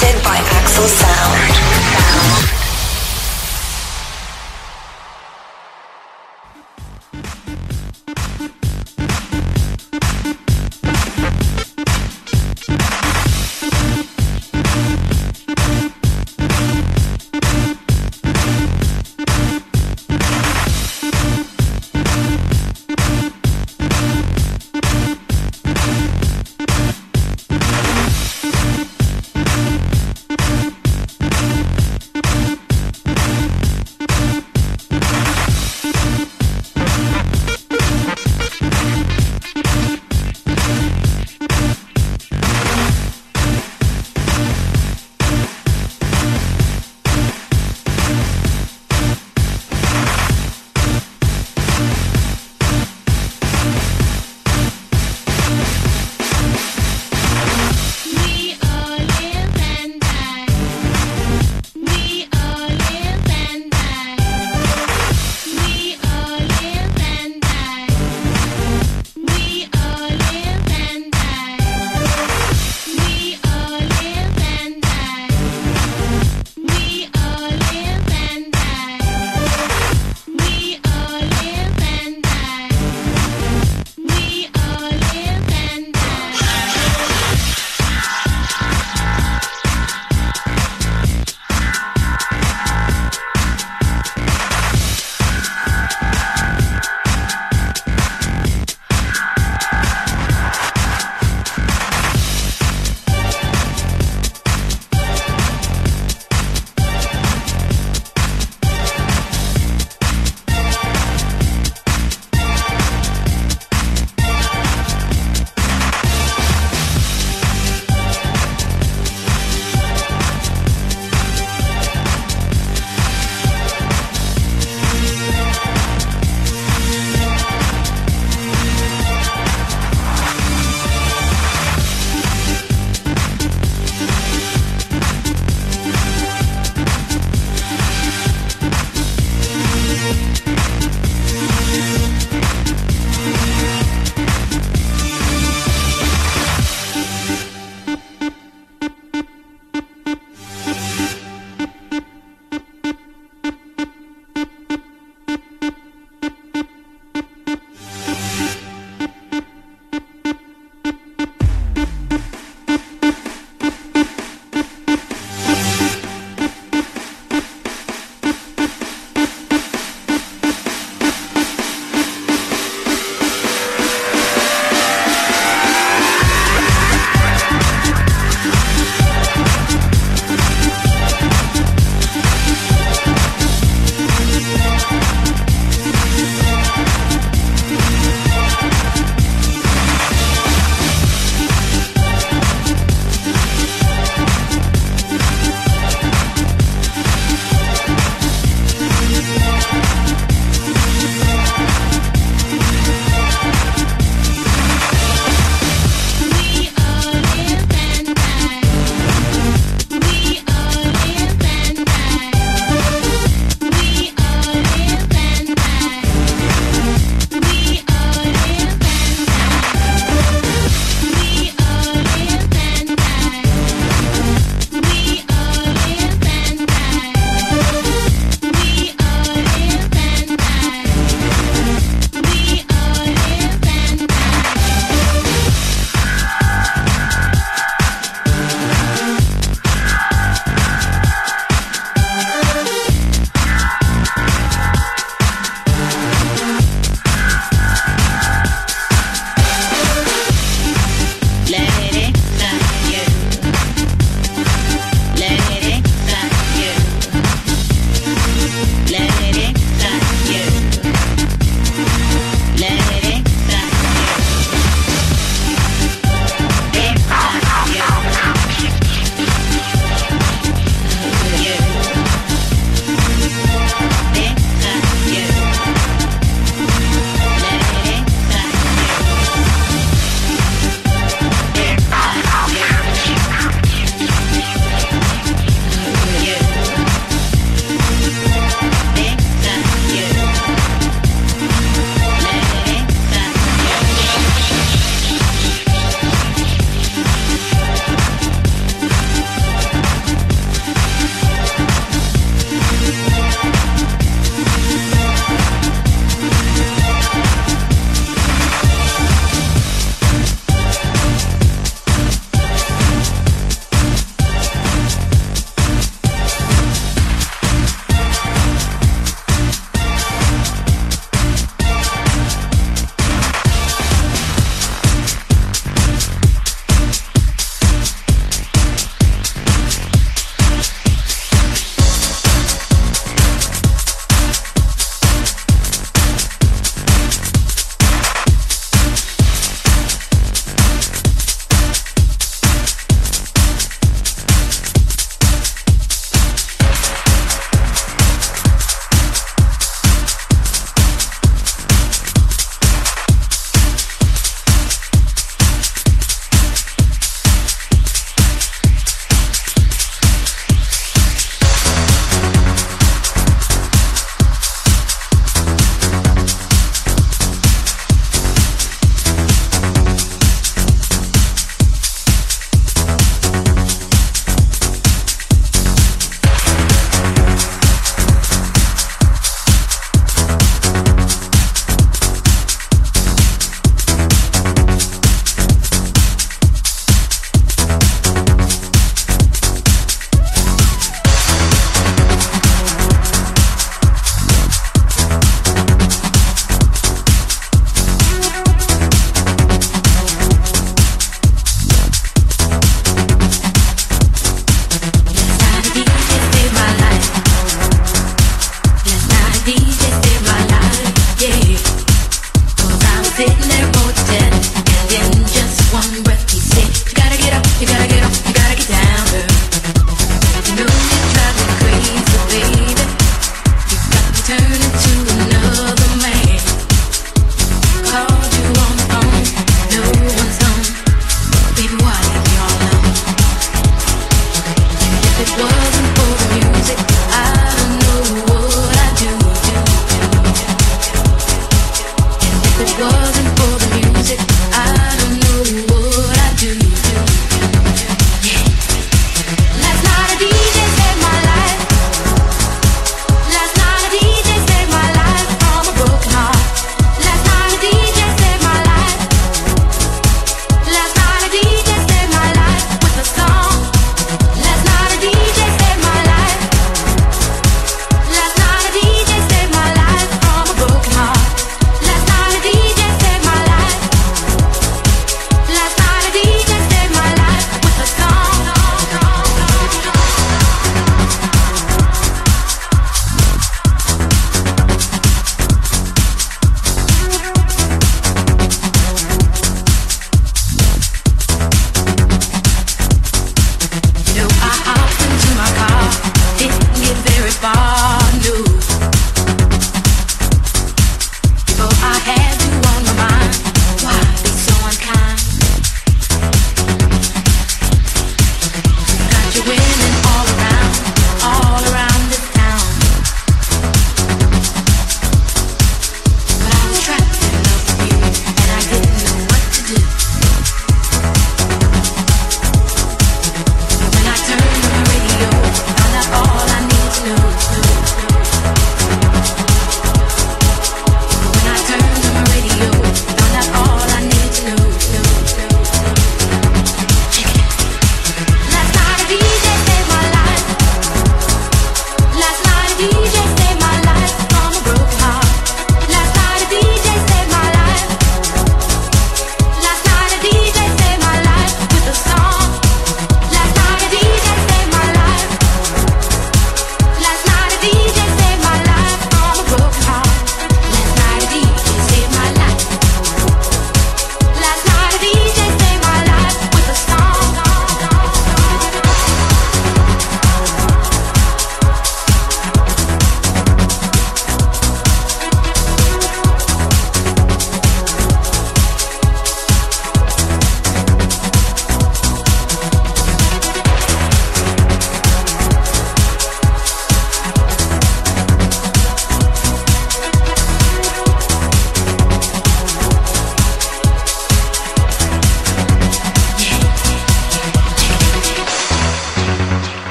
By Axel Sound.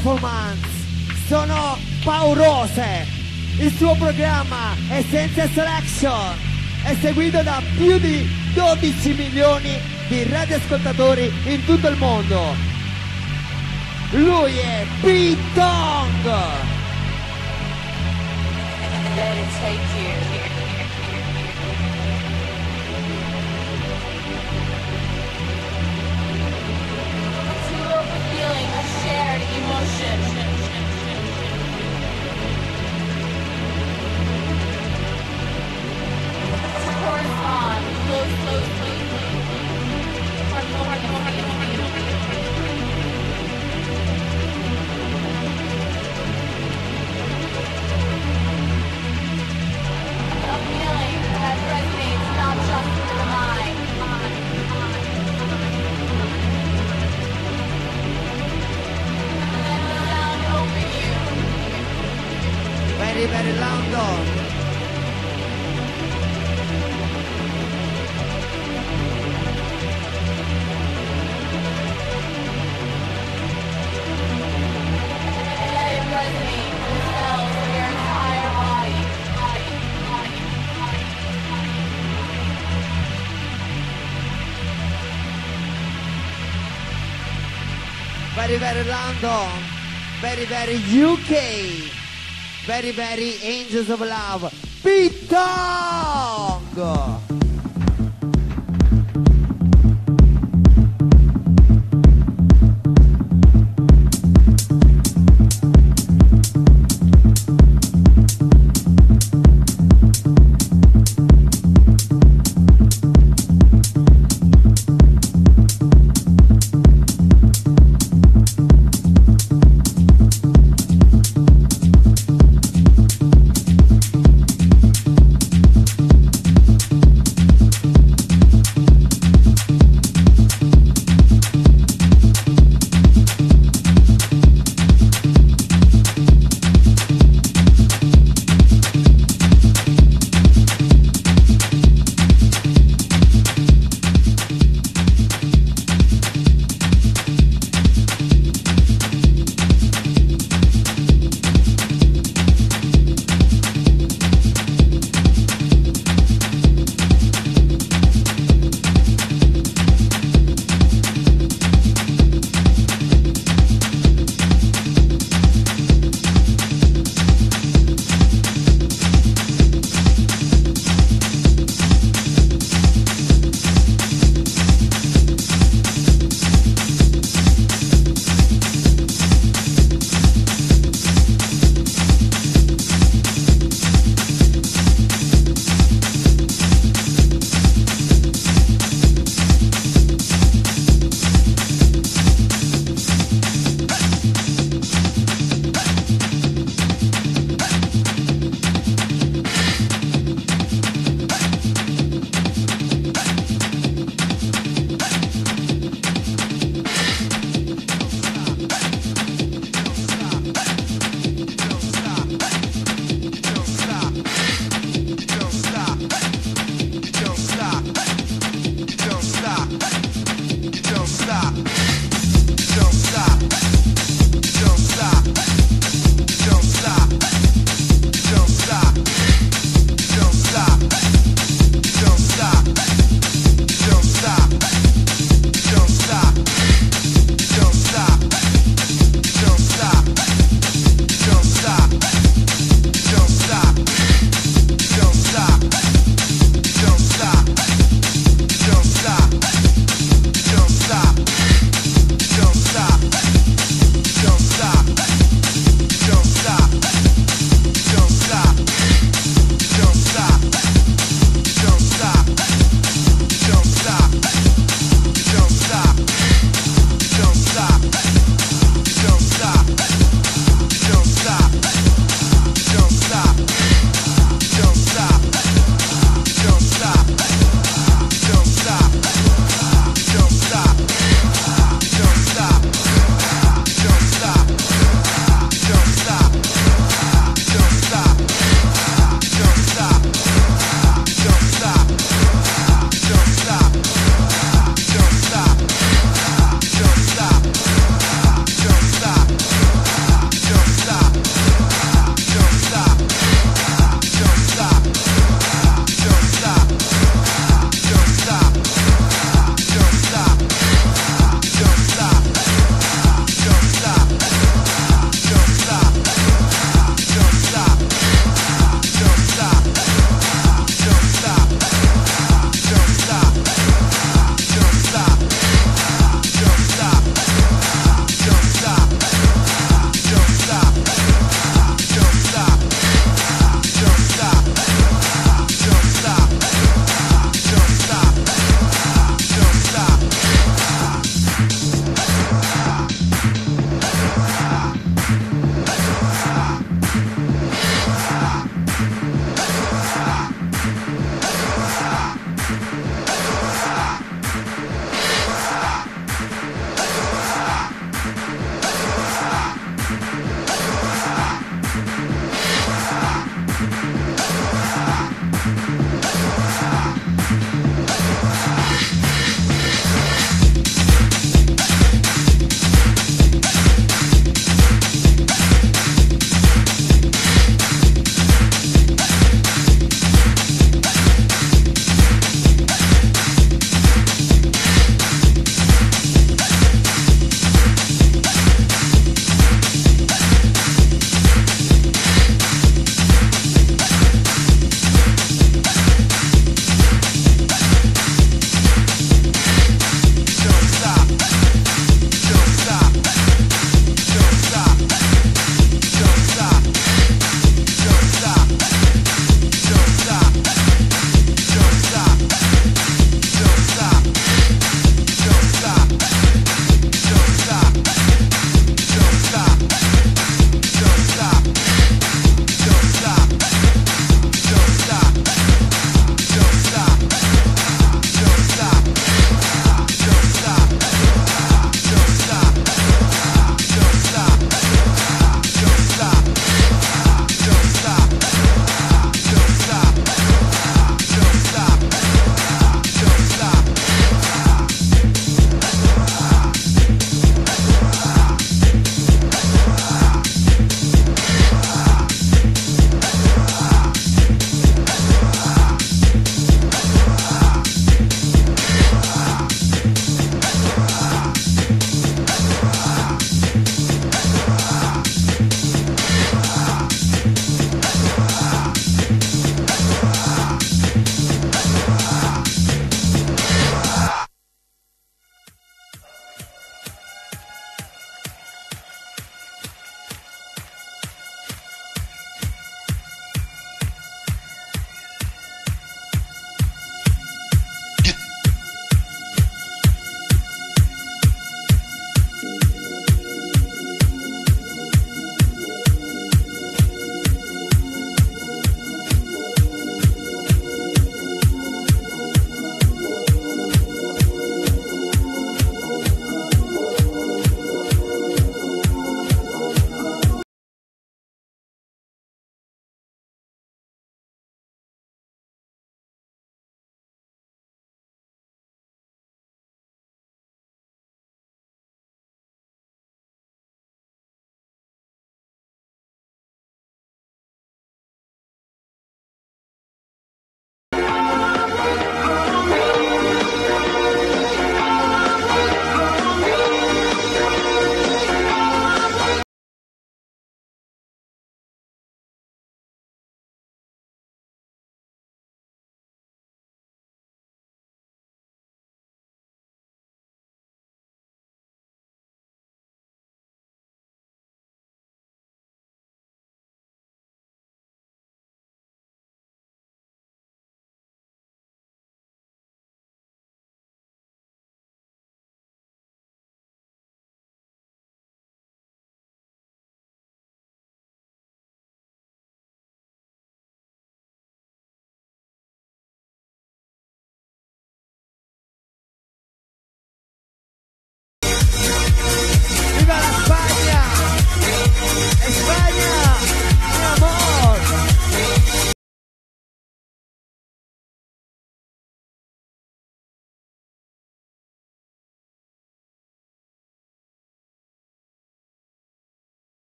Performance sono paurose. Il suo programma Essential Selection è seguito da più di 12 milioni di radioascoltatori in tutto il mondo. Lui è Pete Very, very London. Very, very UK. Very, very Angels of Love. Pete Tong.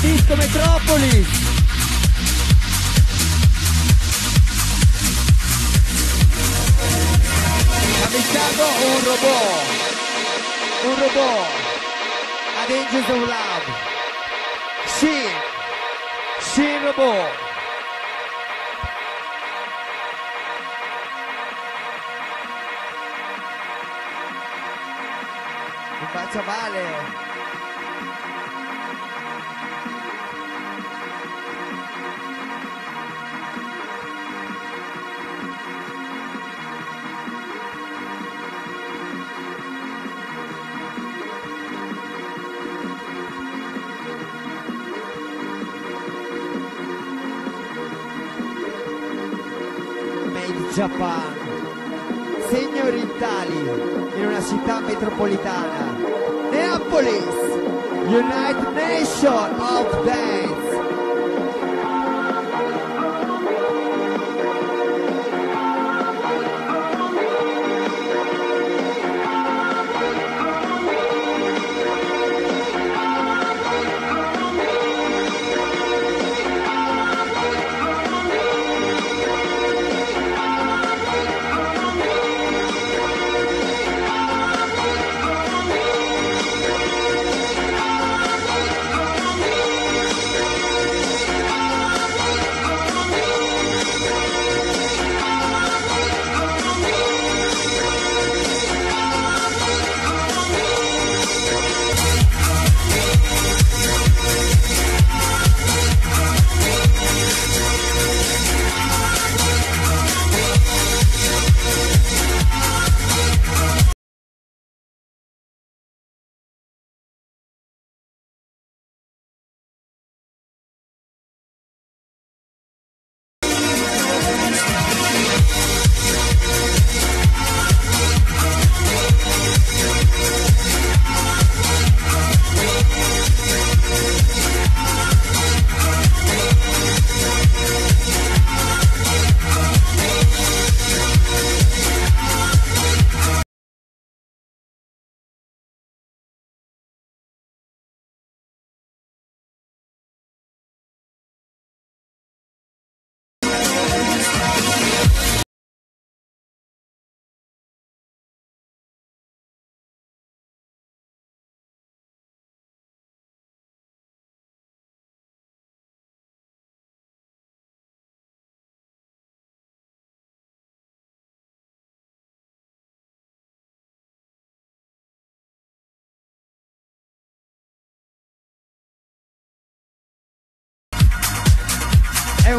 Disco Metropolis. Amicato un robot. Un robot. Ad Angels of Love. Shin. Shin Robot. Un bacio Japan. Segni orientali in una città metropolitana. Neapolis, United Nation of Dance.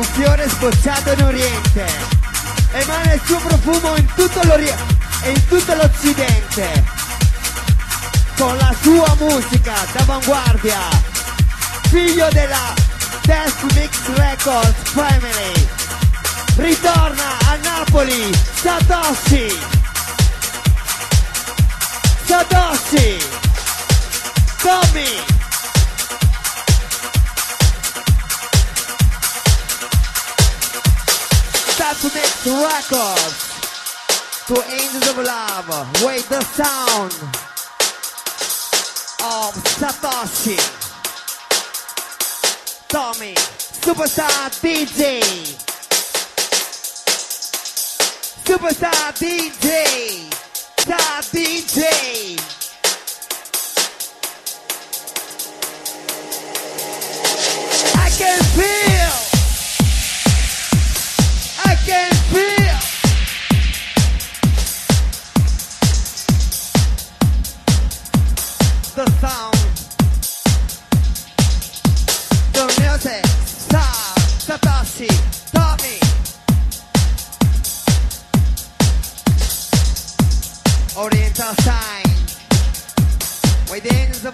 Un fiore sbocciato in Oriente, emana il suo profumo in tutto l'Oriente e in tutto l'Occidente, con la sua musica d'avanguardia, figlio della Death Mix Records Family, ritorna a Napoli Satoshi, Satoshi, Tommy. To mix records to Angels of Love with the sound of Satoshi. Tommy Superstar DJ Superstar DJ Star DJ I can feel Oriental sign, with the angels